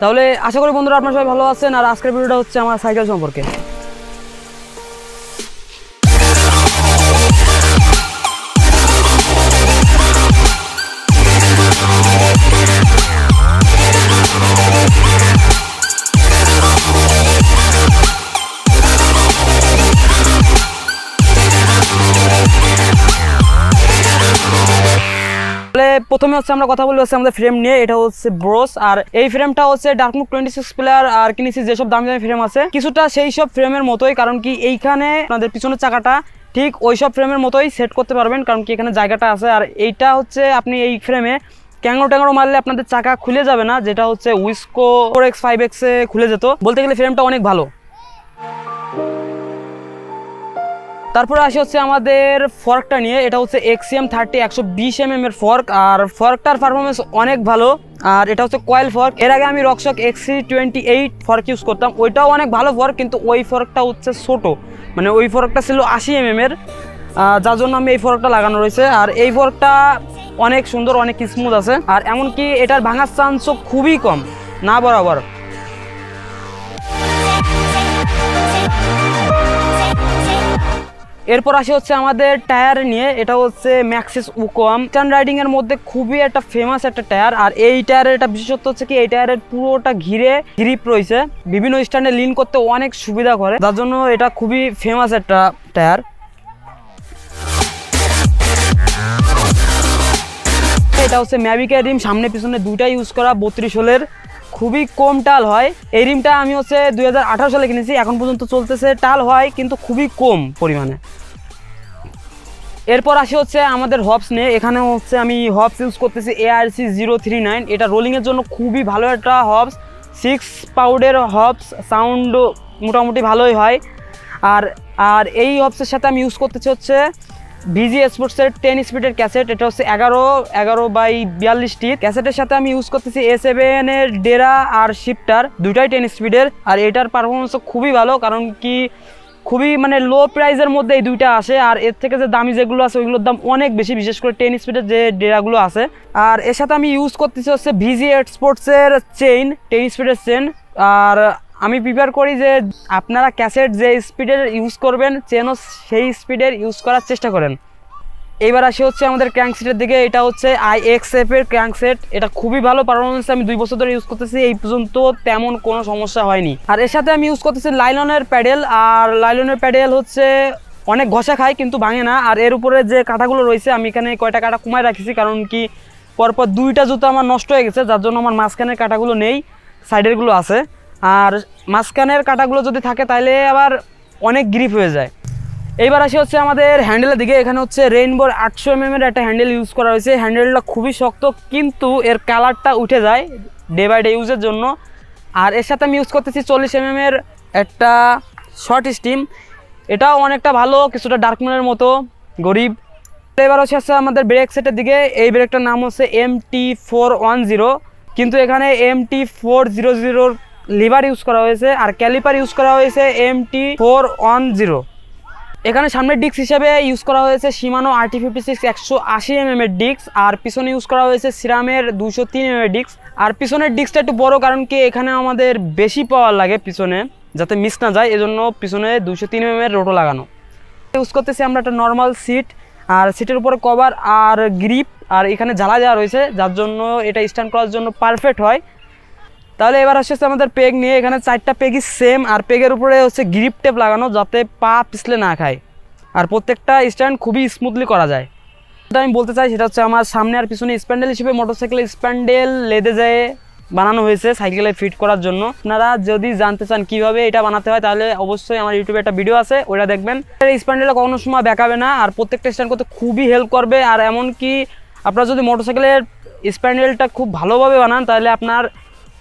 তাহলে আশা করি বন্ধুরা আপনার সবাই ভালো আছেন, আর আজকের ভিডিওটা হচ্ছে আমার সাইকেল সম্পর্কে। প্রথমে হচ্ছে আমরা কথা বলব আমাদের ফ্রেম নিয়ে, এটা হচ্ছে ব্রোস আর এই ফ্রেমটা হচ্ছে ডার্কমুক টোয়েন্টি সিক্স প্লেয়ার আর কিনেছি যেসব দামি দামি ফ্রেম আছে। কিছুটা সেই সব ফ্রেমের মতোই, কারণ কি এইখানে আপনাদের পিছনের চাকাটা, ঠিক ওই সব ফ্রেমের মতোই সেট করতে পারবেন, কারণ কি এখানে জায়গাটা আছে। আর এইটা হচ্ছে আপনি এই ফ্রেমে ক্যাংরো ট্যাংরো মারলে আপনাদের চাকা খুলে যাবে না, যেটা হচ্ছে উইস্কো ফোর এক্স ফাইভ এক্সে খুলে যেত। বলতে গেলে ফ্রেমটা অনেক ভালো। তারপরে আসি হচ্ছে আমাদের ফর্কটা নিয়ে, এটা হচ্ছে এক্সিএম থার্টি একশো বিশ এম এর ফর্ক আর ফর্কটার পারফরমেন্স অনেক ভালো, আর এটা হচ্ছে কয়েল ফর্ক এর আগে আমি RockShox XC twenty eight fork use করতাম, ওইটাও অনেক ভালো ফর্ক কিন্তু ওই ফর্কটা হচ্ছে ছোট। মানে ওই ফর্কটা ছিল আশি এম এর যার জন্য আমি এই ফর্কটা লাগানো রয়েছে। আর এই ফর্কটা অনেক সুন্দর, অনেক স্মুথ আছে। আর এমনকি এটার ভাঙার চান্সও খুবই কম, না বরাবর। এরপর আসি হচ্ছে আমাদের টায়ার নিয়ে, এটা হচ্ছে ম্যাক্সিস উকোয়াম স্টান রাইডিং এর মধ্যে খুবই একটা ফেমাস একটা টায়ার, আর এই টায়ারের এটা বিশেষত্ব হচ্ছে কি, এই টায়ারের পুরোটা ঘিরে গ্রিপ রয়েছে। বিভিন্ন স্ট্যান্ডে লিন করতে অনেক সুবিধা করে যার জন্য এটা খুবই ফেমাস একটা টায়ার। এটা হচ্ছে ম্যাভিকের রিম সামনে পিছনে দুইটা ইউজ করা, বত্রিশ হোলের। খুবই কম টাল হয়। এই রিমটা আমি হচ্ছে দুই হাজার আঠারো সালে কিনেছি, এখন পর্যন্ত চলতেছে, টাল হয়, কিন্তু খুবই কম পরিমাণে। এরপর আসি হচ্ছে আমাদের হবস নিয়ে। এখানে হচ্ছে আমি হবস ইউজ করতেছি এআরসি জিরো থ্রি নাইন এটা রোলিংয়ের জন্য খুবই ভালো একটা হবস সিক্স পাউডের হবস সাউন্ড মোটামুটি ভালোই হয়। আর আর এই হবসের সাথে আমি ইউজ করতেছি হচ্ছে ভিজি স্পোর্টসের টেন স্পিডের ক্যাসেট এটা হচ্ছে এগারো এগারো বাই বিয়াল্লিশটি। ক্যাসেটের সাথে আমি ইউজ করতেছি এ সেভেনের ডেরা আর শিফটার দুটাই টেন স্পিডের আর এটার পারফরমেন্সও খুবই ভালো। কারণ কি খুবই মানে লো প্রাইজের মধ্যে এই দুইটা আসে, আর এর থেকে যে দামি যেগুলো আছে, ওইগুলোর দাম অনেক বেশি, বিশেষ করে টেন স্পিডের যে ডেরাগুলো আছে। আর এর সাথে আমি ইউজ করতেছি হচ্ছে ভিজি এক্সপোর্টসের চেইন টেন স্পিডের চেন আর আমি প্রিপেয়ার করি যে আপনারা ক্যাসেট যে স্পিডের ইউজ করবেন চেনও সেই স্পিডের ইউজ করার চেষ্টা করেন। এইবার আসি হচ্ছে আমাদের ক্র্যাঙ্ক সেটের দিকে। এটা হচ্ছে আই এক্স এফ এর ক্র্যাঙ্ক সেট এটা খুবই ভালো পারফরমেন্স আমি দুই বছর ধরে ইউজ করতেছি। এই পর্যন্ত তেমন কোনো সমস্যা হয়নি। আর এর সাথে আমি ইউজ করতেছি লাইলনের প্যাডেল। আর লাইলনের প্যাডেল হচ্ছে অনেক ঘষা খায়, কিন্তু ভাঙে না। আর এর উপরে যে কাঁটাগুলো রয়েছে, আমি এখানে কয়টা কাঁটা কমায় রাখছি, কারণ কি পরপর দুইটা জুতো আমার নষ্ট হয়ে গেছে, যার জন্য আমার মাঝখানের কাঁটাগুলো নেই সাইডেরগুলো আছে। আর মাঝখানের কাঁটাগুলো যদি থাকে তাহলে আবার অনেক গ্রিপ হয়ে যায়। এইবার আসি হচ্ছে আমাদের হ্যান্ডেলের দিকে। এখানে হচ্ছে রেইনবোর আটশো এম এর একটা হ্যান্ডেল ইউজ করা হয়েছে। হ্যান্ডেলটা খুবই শক্ত, কিন্তু এর কালারটা উঠে যায় ডে বাই ডে ইউজের জন্য। আর এর সাথে আমি ইউজ করতেছি চল্লিশ এম এর একটা শর্ট স্টিম এটাও অনেকটা ভালো, কিছুটা ডার্কম্যানের মতো, গরিব। এবার হচ্ছে হচ্ছে আমাদের ব্রেক সেটের দিকে। এই ব্রেকটার নাম হচ্ছে M T four one zero কিন্তু এখানে এম টি ফোর জিরো জিরোর লিভার ইউজ করা হয়েছে, আর ক্যালিপার ইউজ করা হয়েছে M T four one zero এখানে সামনের ডিস্ক হিসেবে ইউজ করা হয়েছে সিমানো আরটি ফিফটি সিক্স একশো আশি এম এর ডিস্ক আর পিছনে ইউজ করা হয়েছে সিরামের দুশো তিন এম এর ডিস্ক আর পিছনের ডিস্কটা একটু বড়, কারণ কি এখানে আমাদের বেশি পাওয়ার লাগে পিছনে, যাতে মিস না যায়, এজন্য পিছনে দুশো তিন এম এর রোটো লাগানো। ইউজ করতেছি আমরা একটা নর্মাল সিট আর সিটের উপরে কভার আর গ্রিপ আর এখানে জ্বালা দেওয়া রয়েছে, যার জন্য এটা স্ট্যান্ড করার জন্য পারফেক্ট হয়। তাহলে এবার আসছে আমাদের পেগ নিয়ে, এখানে চারটা পেগই সেম আর পেগের উপরে হচ্ছে গ্রিপ টেপ লাগানো যাতে পা পিছলে না খায়। আর প্রত্যেকটা স্ট্যান্ড খুবই স্মুথলি করা যায়। যেটা আমি বলতে চাই সেটা হচ্ছে আমার সামনে আর পিছনে স্প্যান্ডেল হিসেবে মোটরসাইকেলের স্প্যান্ডেল লেদে যায় বানানো হয়েছে সাইকেলে ফিট করার জন্য। আপনারা যদি জানতে চান কীভাবে এটা বানাতে হয়, তাহলে অবশ্যই আমার ইউটিউবে একটা ভিডিও আছে ওটা দেখবেন। এই স্প্যান্ডেলটা কখনো সময় বেঁকাবে না, আর প্রত্যেকটা স্ট্যান্ড করতে খুবই হেল্প করবে। আর এমনকি আপনারা যদি মোটরসাইকেলের স্প্যান্ডেলটা খুব ভালোভাবে বানান, তাহলে আপনার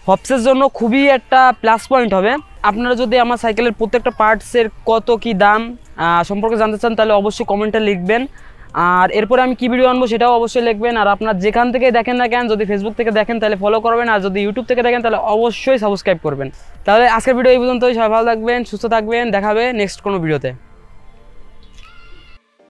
হপসের জন্য খুবই একটা প্লাস পয়েন্ট হবে। আপনারা যদি আমার সাইকেলের প্রত্যেকটা পার্টসের কত কি দাম সম্পর্কে জানতে চান, তাহলে অবশ্যই কমেন্টে লিখবেন। আর এরপরে আমি কি ভিডিও আনব সেটাও অবশ্যই লিখবেন। আর আপনার যেখান থেকে দেখেন না কেন, যদি ফেসবুক থেকে দেখেন, তাহলে ফলো করবেন। আর যদি ইউটিউব থেকে দেখেন, তাহলে অবশ্যই সাবস্ক্রাইব করবেন। তাহলে আজকের ভিডিও এই পর্যন্তই। সবাই ভালো থাকবেন, সুস্থ থাকবেন। দেখাবে নেক্সট কোনো ভিডিওতে